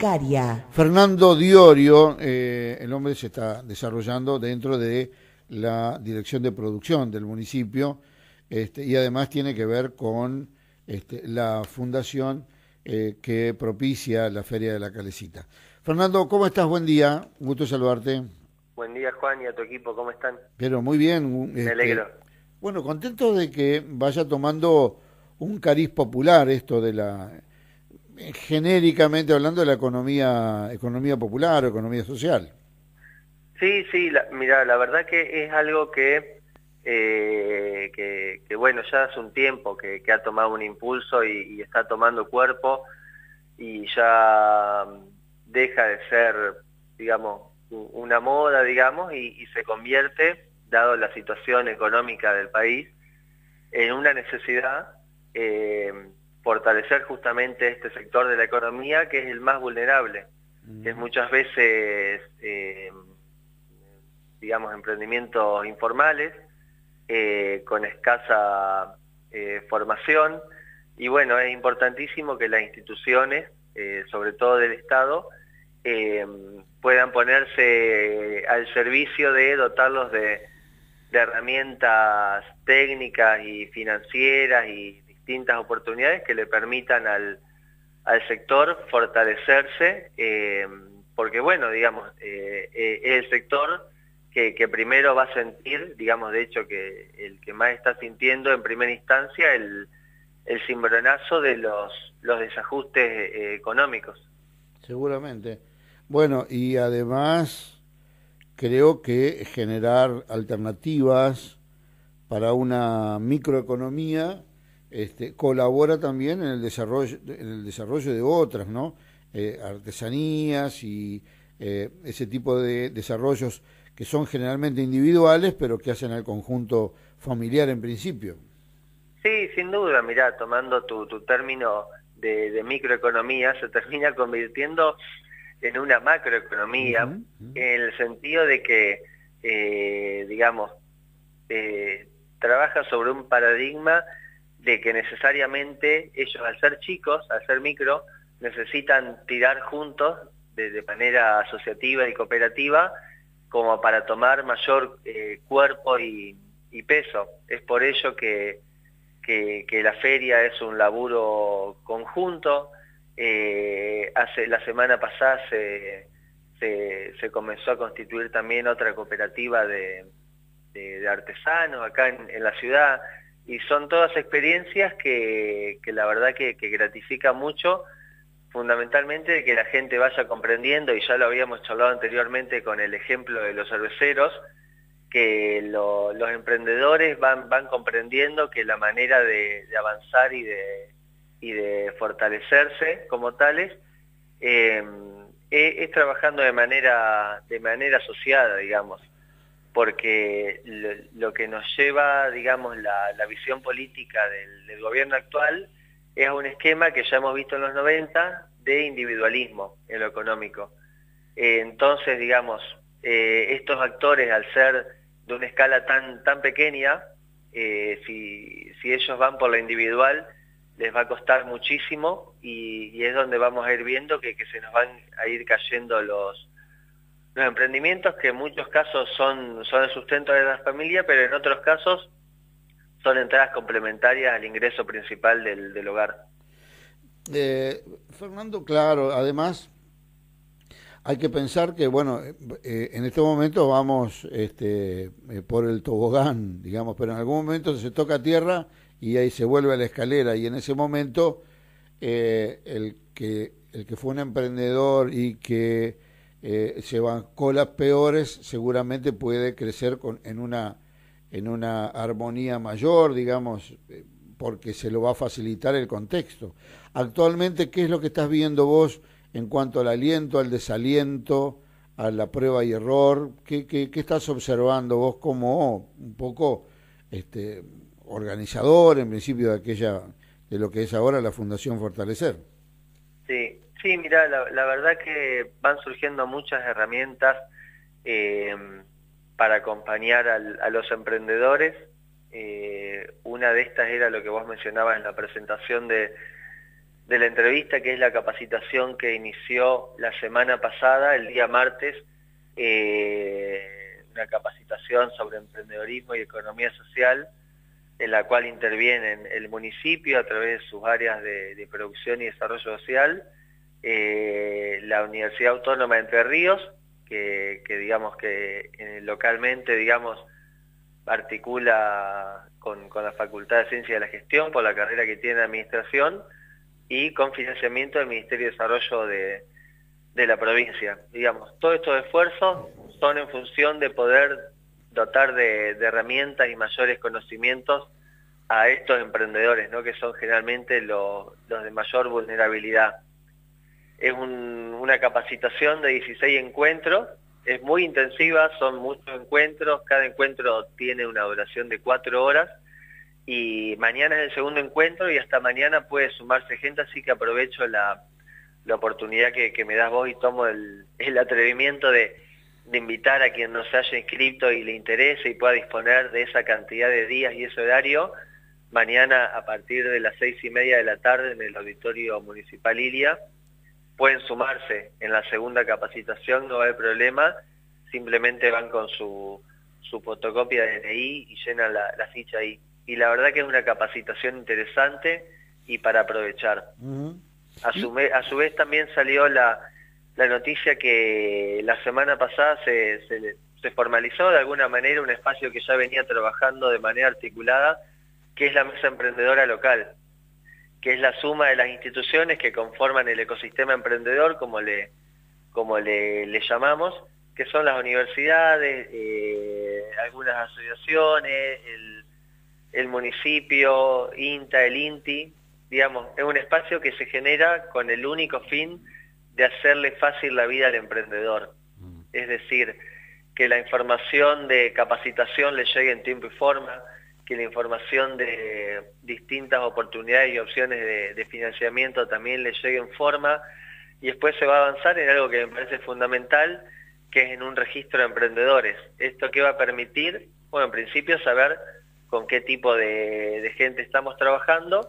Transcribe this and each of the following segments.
bancaria. Fernando Diorio, eh, el hombre se está desarrollando dentro de la dirección de producción del municipio este, y además tiene que ver con este, la fundación eh, que propicia la Feria de la Calecita. Fernando, ¿cómo estás? Buen día, un gusto saludarte. Buen día Juan y a tu equipo, ¿cómo están? Pero muy bien. Me este, alegro. Bueno, contento de que vaya tomando un cariz popular esto de la genéricamente hablando de la economía economía popular o economía social. Sí, sí, mira, la verdad que es algo que, eh, que, bueno, ya hace un tiempo que, ha tomado un impulso y, está tomando cuerpo y ya deja de ser, digamos, una moda, digamos, y, se convierte, dado la situación económica del país, en una necesidad eh, fortalecer justamente este sector de la economía que es el más vulnerable, que es mm. muchas veces, eh, digamos, emprendimientos informales, eh, con escasa eh, formación, y bueno, es importantísimo que las instituciones, sobre todo del Estado, puedan ponerse al servicio de dotarlos de, de herramientas técnicas y financieras y distintas oportunidades que le permitan al, al sector fortalecerse, eh, porque bueno, digamos, eh, eh, es el sector que, primero va a sentir, digamos, de hecho, que el que más está sintiendo en primera instancia el, el cimbronazo de los, los desajustes económicos. Seguramente. Bueno, y además creo que generar alternativas para una microeconomía este, colabora también en el desarrollo, en el desarrollo de otras, ¿no? Eh, artesanías y eh, ese tipo de desarrollos que son generalmente individuales, pero que hacen al conjunto familiar en principio. Sí, sin duda, mira, tomando tu, término de, microeconomía, se termina convirtiendo en una macroeconomía, en el sentido de que, eh, digamos, trabaja sobre un paradigma de que necesariamente ellos al ser chicos, al ser micro, necesitan tirar juntos de, manera asociativa y cooperativa como para tomar mayor eh, cuerpo y, peso. Es por ello que, que, la feria es un laburo conjunto. Eh, hace La semana pasada se, se, comenzó a constituir también otra cooperativa de, de, artesanos acá en la ciudad y son todas experiencias que, la verdad que, gratifica mucho, fundamentalmente de que la gente vaya comprendiendo, y ya lo habíamos charlado anteriormente con el ejemplo de los cerveceros, que los emprendedores van, van comprendiendo que la manera de, avanzar y de, y de fortalecerse como tales eh, es, trabajando de manera, de manera asociada, digamos porque lo, que nos lleva, digamos, la, visión política del, gobierno actual es un esquema que ya hemos visto en los 90 de individualismo en lo económico. Eh, entonces, digamos, eh, estos actores, al ser de una escala tan, tan pequeña, eh, si, ellos van por lo individual, les va a costar muchísimo y, es donde vamos a ir viendo que se nos van a ir cayendo los, los emprendimientos que en muchos casos son, son el sustento de la familia, pero en otros casos son entradas complementarias al ingreso principal del, hogar. Eh, Fernando, claro, además hay que pensar que, bueno, eh, en este momento vamos este, eh, por el tobogán, digamos, pero en algún momento se toca tierra y ahí se vuelve a la escalera y en ese momento el, que, el que fue un emprendedor y que eh, se van colas peores, seguramente puede crecer con, en, una, en una armonía mayor, digamos, eh, porque se lo va a facilitar el contexto. Actualmente, ¿qué es lo que estás viendo vos en cuanto al aliento, al desaliento, a la prueba y error? ¿Qué, qué, qué estás observando vos como un poco este, organizador, en principio, de, aquella, de lo que es ahora la Fundación Fortalecer? Sí, mira, la, verdad que van surgiendo muchas herramientas eh, para acompañar a los emprendedores. Eh, una de estas era lo que vos mencionabas en la presentación de, de la entrevista, que es la capacitación que inició la semana pasada, el día martes, eh, una capacitación sobre emprendedorismo y economía social, en la cual intervienen el municipio a través de sus áreas de, producción y desarrollo social, eh, la Universidad Autónoma de Entre Ríos, que, digamos que eh, localmente digamos articula con, la Facultad de Ciencia de la Gestión por la carrera que tiene Administración y con financiamiento del Ministerio de Desarrollo de, la provincia. Digamos, todos estos esfuerzos son en función de poder dotar de, herramientas y mayores conocimientos a estos emprendedores, ¿no? que son generalmente los, de mayor vulnerabilidad. Es una capacitación de 16 encuentros, es muy intensiva, son muchos encuentros, cada encuentro tiene una duración de cuatro horas y mañana es el segundo encuentro y hasta mañana puede sumarse gente, así que aprovecho la, oportunidad que, me das vos y tomo el, atrevimiento de, de, invitar a quien no se haya inscrito y le interese y pueda disponer de esa cantidad de días y ese horario, mañana a partir de las seis y media de la tarde en el Auditorio Municipal Ilia, pueden sumarse en la segunda capacitación, no hay problema, simplemente van con su, su fotocopia de DNI y llenan la, la ficha ahí. Y la verdad que es una capacitación interesante y para aprovechar. a, su a su vez también salió la, la noticia que la semana pasada se, se, formalizó de alguna manera un espacio que ya venía trabajando de manera articulada, que es la mesa emprendedora local, que es la suma de las instituciones que conforman el ecosistema emprendedor, como le, como le, le llamamos, que son las universidades, eh, algunas asociaciones, el el municipio, INTA, el INTI, digamos, es un espacio que se genera con el único fin de hacerle fácil la vida al emprendedor. Mm. Es decir, que la información de capacitación le llegue en tiempo y forma, que la información de distintas oportunidades y opciones de, financiamiento también le llegue en forma, y después se va a avanzar en algo que me parece fundamental, que es en un registro de emprendedores. ¿Esto que va a permitir? Bueno, en principio saber con qué tipo de, gente estamos trabajando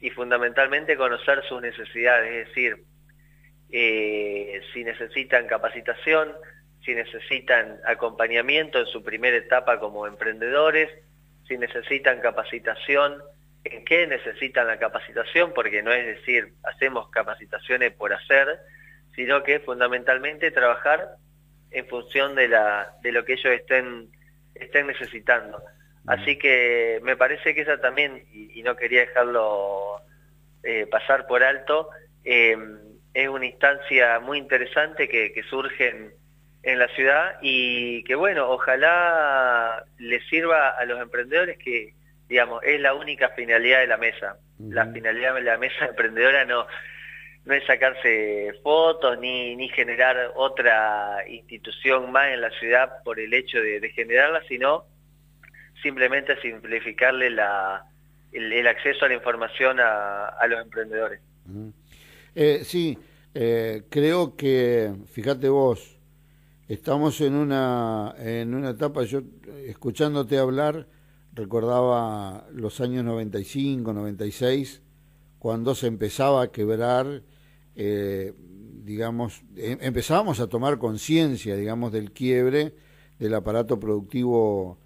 y fundamentalmente conocer sus necesidades, es decir, eh, si necesitan capacitación, si necesitan acompañamiento en su primera etapa como emprendedores, si necesitan capacitación, en qué necesitan la capacitación, porque no es decir, hacemos capacitaciones por hacer, sino que fundamentalmente trabajar en función de, la, de lo que ellos estén, estén necesitando. Así que me parece que esa también, y, no quería dejarlo eh, pasar por alto, em, es una instancia muy interesante que, surge en, la ciudad y que bueno, ojalá le sirva a los emprendedores que, digamos, es la única finalidad de la mesa. La finalidad de la mesa emprendedora no, no es sacarse fotos ni, ni generar otra institución más en la ciudad por el hecho de generarla, sino simplemente simplificarle la, el, acceso a la información a, los emprendedores. Eh, sí, eh, creo que, fíjate vos, estamos en una, en una etapa, yo escuchándote hablar, recordaba los años 95, 96, cuando se empezaba a quebrar, eh, digamos, em, empezábamos a tomar conciencia, digamos, del quiebre del aparato productivo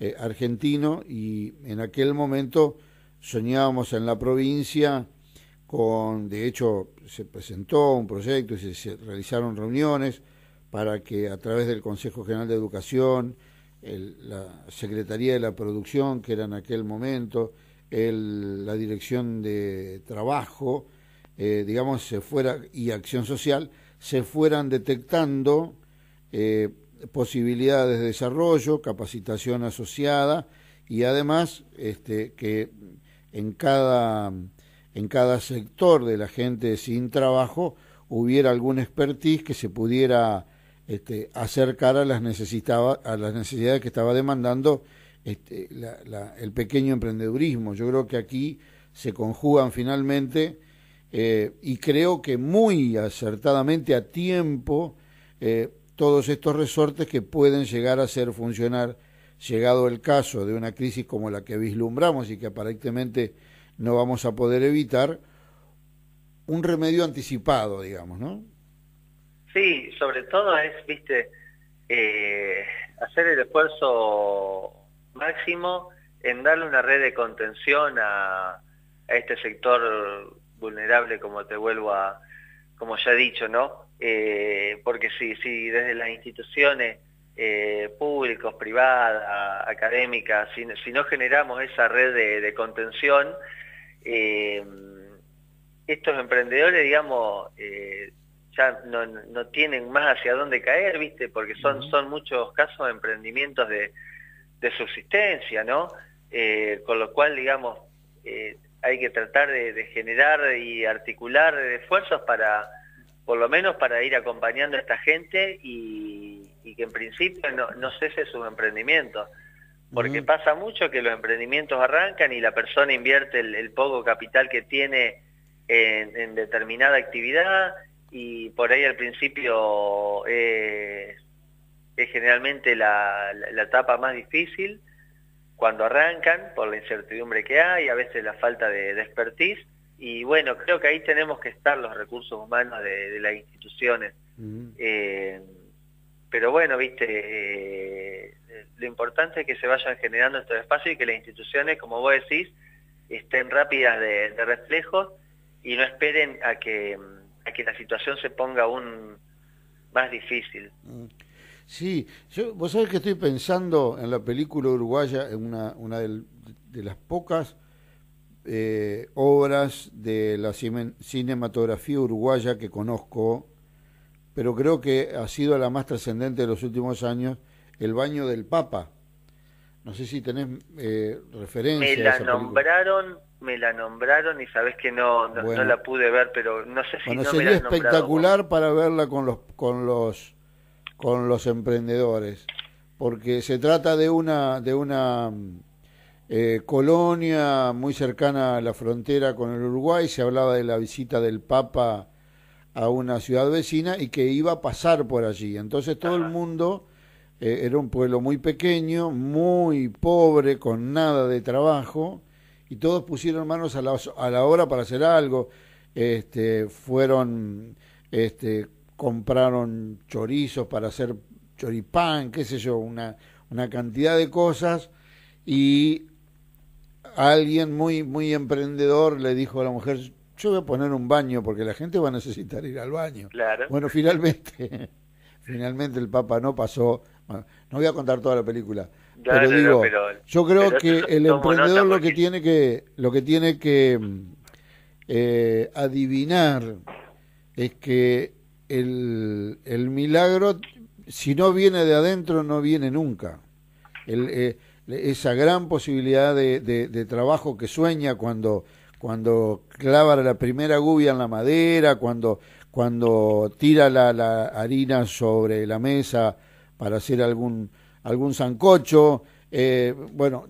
eh, argentino y en aquel momento soñábamos en la provincia con, de hecho, se presentó un proyecto y se, realizaron reuniones para que a través del Consejo General de Educación, la Secretaría de la Producción, que era en aquel momento, la Dirección de Trabajo, eh, digamos, se fuera, y Acción Social, se fueran detectando eh, posibilidades de desarrollo, capacitación asociada y además este, que en cada, en cada sector de la gente sin trabajo hubiera algún expertise que se pudiera este, acercar a las, a las necesidades que estaba demandando este, el pequeño emprendedurismo. Yo creo que aquí se conjugan finalmente eh, y creo que muy acertadamente a tiempo eh, todos estos resortes que pueden llegar a hacer funcionar, llegado el caso de una crisis como la que vislumbramos y que aparentemente no vamos a poder evitar, un remedio anticipado, digamos, ¿no? Sí, sobre todo es, viste, eh, hacer el esfuerzo máximo en darle una red de contención a, este sector vulnerable, como te vuelvo a, como ya he dicho, ¿no? Eh, porque si, si desde las instituciones eh, públicos, privadas, académicas, si, no generamos esa red de, contención, eh, estos emprendedores, digamos, ya no, no, tienen más hacia dónde caer, ¿viste? Porque son, son muchos casos emprendimientos de, de subsistencia, ¿no? Eh, con lo cual, digamos, eh, hay que tratar de, generar y articular esfuerzos para, por lo menos para ir acompañando a esta gente y, que en principio no, no cese sus emprendimientos. Porque pasa mucho que los emprendimientos arrancan y la persona invierte el, poco capital que tiene en, determinada actividad y por ahí al principio eh, es generalmente la, etapa más difícil cuando arrancan por la incertidumbre que hay, a veces la falta de, expertise, y bueno, creo que ahí tenemos que estar los recursos humanos de, las instituciones. Eh, pero bueno, viste, eh, lo importante es que se vayan generando estos espacios y que las instituciones, como vos decís, estén rápidas de, reflejos y no esperen a que, a que la situación se ponga aún más difícil. Sí, yo, vos sabés que estoy pensando en la película uruguaya, en una, una de, las pocas eh, obras de la cinematografía uruguaya que conozco, pero creo que ha sido la más trascendente de los últimos años, El baño del Papa. No sé si tenés eh, referencia. Me la nombraron, me la nombraron y sabés que no, no, la pude ver, pero no sé si bueno, sería espectacular para verla con los con los con los emprendedores, porque se trata de una, de una eh, colonia muy cercana a la frontera con el Uruguay, se hablaba de la visita del Papa a una ciudad vecina y que iba a pasar por allí. Entonces todo el mundo eh, era un pueblo muy pequeño, muy pobre, con nada de trabajo, y todos pusieron manos a la, a la obra para hacer algo. Este, fueron este, compraron chorizos para hacer choripán, qué sé yo, una, una cantidad de cosas y alguien muy, muy emprendedor le dijo a la mujer, yo voy a poner un baño porque la gente va a necesitar ir al baño. Claro. Bueno, finalmente, finalmente el Papa no pasó, no voy a contar toda la película, pero digo, yo creo que el emprendedor lo que tiene que, lo que tiene que eh, adivinar es que el, el milagro, si no viene de adentro, no viene nunca. El, eh, esa gran posibilidad de, de, trabajo que sueña cuando, cuando clava la primera gubia en la madera, cuando, cuando tira la, la harina sobre la mesa para hacer algún, algún sancocho. Eh, bueno,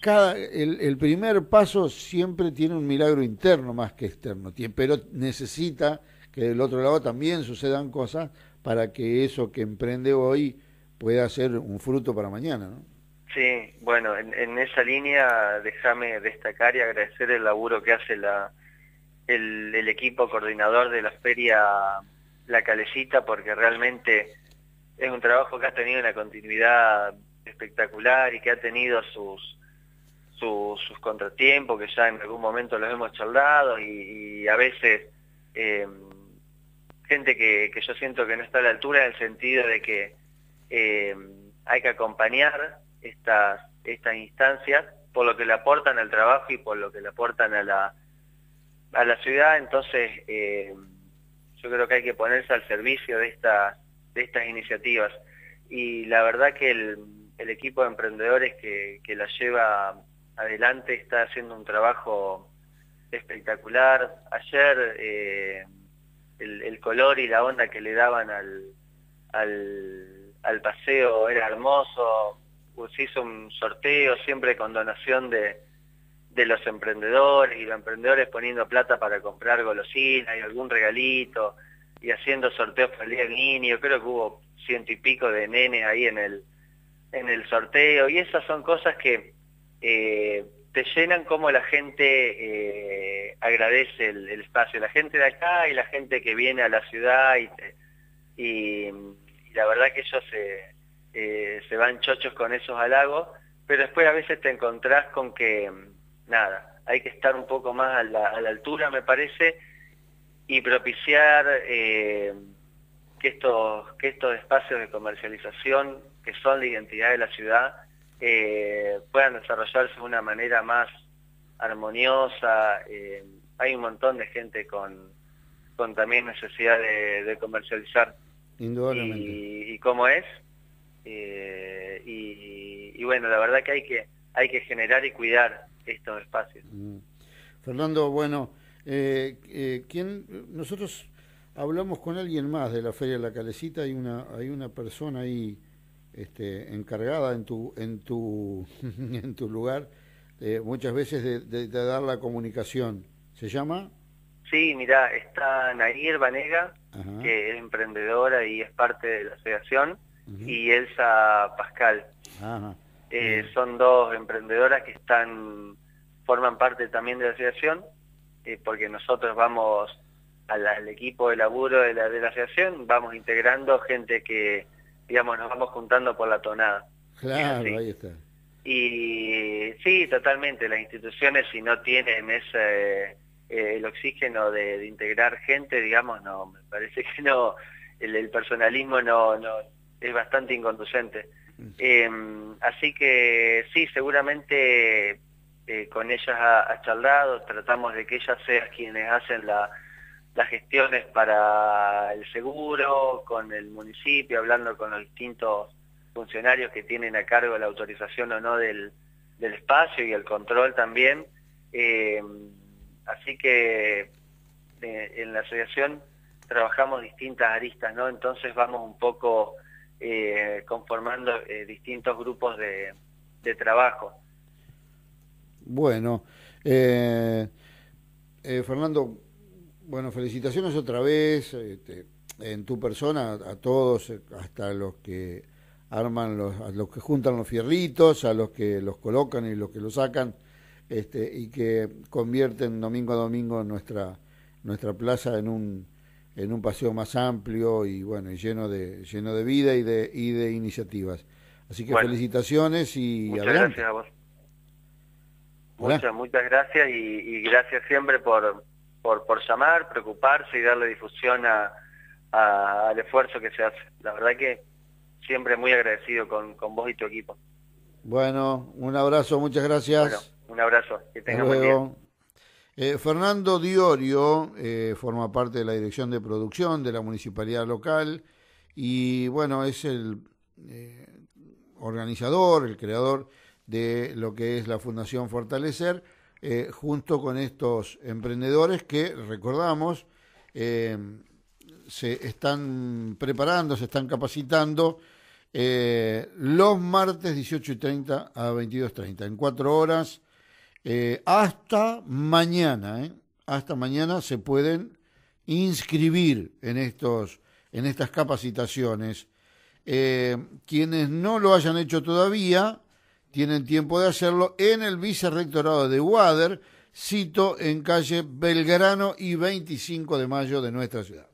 cada, el, el, primer paso siempre tiene un milagro interno más que externo, pero necesita que del otro lado también sucedan cosas para que eso que emprende hoy pueda ser un fruto para mañana, ¿no? Sí, bueno, en, esa línea déjame destacar y agradecer el laburo que hace la, el, el, equipo coordinador de la feria La Calecita porque realmente es un trabajo que ha tenido una continuidad espectacular y que ha tenido sus, sus, contratiempos que ya en algún momento los hemos charlado y, a veces eh, gente que, que, yo siento que no está a la altura en el sentido de que eh, hay que acompañar estas, estas instancias por lo que le aportan al trabajo y por lo que le aportan a la, a la ciudad, entonces eh, yo creo que hay que ponerse al servicio de, estas de estas iniciativas. Y la verdad que el, equipo de emprendedores que, que la lleva adelante está haciendo un trabajo espectacular. Ayer... Eh, el, color y la onda que le daban al, al, paseo era hermoso, se hizo un sorteo siempre con donación de, de los emprendedores y los emprendedores poniendo plata para comprar golosina y algún regalito y haciendo sorteos para el día del niño, creo que hubo ciento y pico de nenes ahí en el, en el sorteo y esas son cosas que eh, te llenan como la gente eh, agradece el, espacio, la gente de acá y la gente que viene a la ciudad y, y, la verdad que ellos se, eh, se van chochos con esos halagos, pero después a veces te encontrás con que, nada, hay que estar un poco más a la, a la altura, me parece, y propiciar eh, que, estos, que estos espacios de comercialización, que son la identidad de la ciudad, eh, puedan desarrollarse de una manera más armoniosa. Eh, hay un montón de gente con, con también necesidad de, comercializar. Indudablemente. Y, y cómo es. Eh, y, bueno, la verdad que hay que hay que generar y cuidar estos espacios. Mm. Fernando, bueno, eh, ¿quién, nosotros hablamos con alguien más de la Feria de la Calecita, hay una, hay una persona ahí este, encargada en tu, en tu, en tu lugar, eh, muchas veces de, dar la comunicación. ¿Se llama? Sí, mira, está Nair Vanega, que es emprendedora y es parte de la asociación, y Elsa Pascal. Eh, son dos emprendedoras que están forman parte también de la asociación, eh, porque nosotros vamos al, equipo de laburo de la, de la asociación, vamos integrando gente que digamos, nos vamos juntando por la tonada. Claro, ahí está. Y sí, totalmente, las instituciones si no tienen ese eh, el oxígeno de, integrar gente, digamos, no, me parece que no, el, personalismo no, no es bastante inconducente. Em, así que sí, seguramente eh, con ellas ha, ha, charlado, tratamos de que ellas sean quienes hacen la, las gestiones para el seguro, con el municipio, hablando con los distintos funcionarios que tienen a cargo la autorización o no del, espacio y el control también. Eh, así que eh, en la asociación trabajamos distintas aristas, ¿no? Entonces vamos un poco conformando distintos grupos de, de trabajo. Bueno, Fernando, bueno, felicitaciones otra vez este, en tu persona a todos, hasta los que arman los, a los que juntan los fierritos, a los que los colocan y los que los sacan, este, y que convierten domingo a domingo nuestra nuestra plaza en un en un paseo más amplio y bueno y lleno de lleno de vida y de y de iniciativas. Así que felicitaciones y muchas gracias a vos. Muchas muchas gracias y gracias siempre por por, llamar, preocuparse y darle difusión al esfuerzo que se hace. La verdad que siempre muy agradecido con, con vos y tu equipo. Bueno, un abrazo, muchas gracias. un abrazo, que tengan buen día. Eh, Fernando Diorio eh, forma parte de la dirección de producción de la municipalidad local y bueno, es el eh, organizador, el creador de lo que es la Fundación Fortalecer eh, junto con estos emprendedores que, recordamos, eh, se están preparando, se están capacitando eh, los martes 18 y 30 a 22.30, en cuatro horas, hasta mañana, hasta mañana se pueden inscribir en, estos, en estas capacitaciones. quienes no lo hayan hecho todavía, tienen tiempo de hacerlo en el vicerrectorado de Wader, cito en calle Belgrano y 25 de mayo de nuestra ciudad.